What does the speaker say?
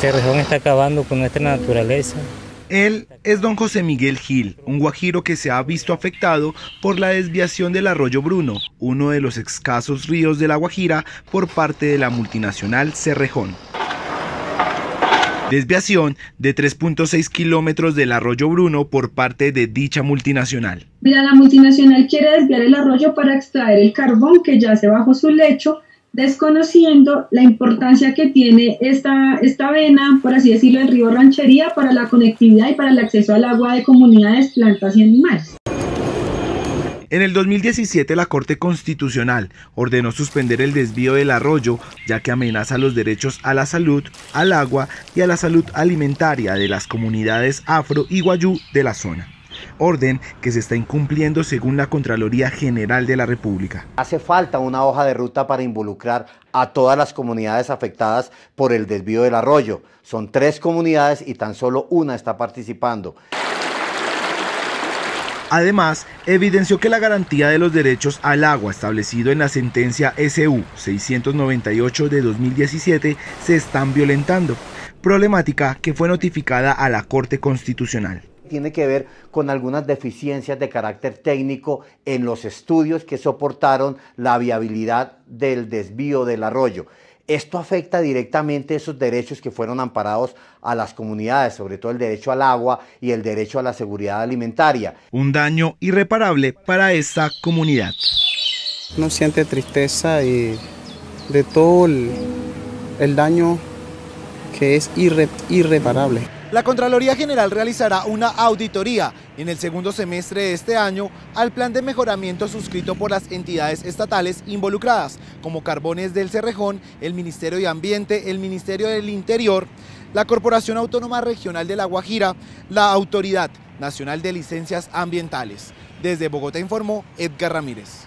Cerrejón está acabando con nuestra naturaleza. Él es don José Miguel Gil, un guajiro que se ha visto afectado por la desviación del arroyo Bruno, uno de los escasos ríos de la Guajira por parte de la multinacional Cerrejón. Desviación de 3.6 kilómetros del arroyo Bruno por parte de dicha multinacional. Mira, la multinacional quiere desviar el arroyo para extraer el carbón que yace bajo su lecho desconociendo la importancia que tiene esta, esta vena, por así decirlo, el río Ranchería para la conectividad y para el acceso al agua de comunidades, plantas y animales. En el 2017 la Corte Constitucional ordenó suspender el desvío del arroyo ya que amenaza los derechos a la salud, al agua y a la salud alimentaria de las comunidades afro y guayú de la zona orden que se está incumpliendo según la Contraloría General de la República. Hace falta una hoja de ruta para involucrar a todas las comunidades afectadas por el desvío del arroyo. Son tres comunidades y tan solo una está participando. Además, evidenció que la garantía de los derechos al agua establecido en la sentencia SU 698 de 2017 se están violentando, problemática que fue notificada a la Corte Constitucional tiene que ver con algunas deficiencias de carácter técnico en los estudios que soportaron la viabilidad del desvío del arroyo. Esto afecta directamente esos derechos que fueron amparados a las comunidades, sobre todo el derecho al agua y el derecho a la seguridad alimentaria. Un daño irreparable para esta comunidad. No siente tristeza y de todo el, daño que es irreparable. La Contraloría General realizará una auditoría en el segundo semestre de este año al plan de mejoramiento suscrito por las entidades estatales involucradas, como Carbones del Cerrejón, el Ministerio de Ambiente, el Ministerio del Interior, la Corporación Autónoma Regional de La Guajira, la Autoridad Nacional de Licencias Ambientales. Desde Bogotá informó Edgar Ramírez.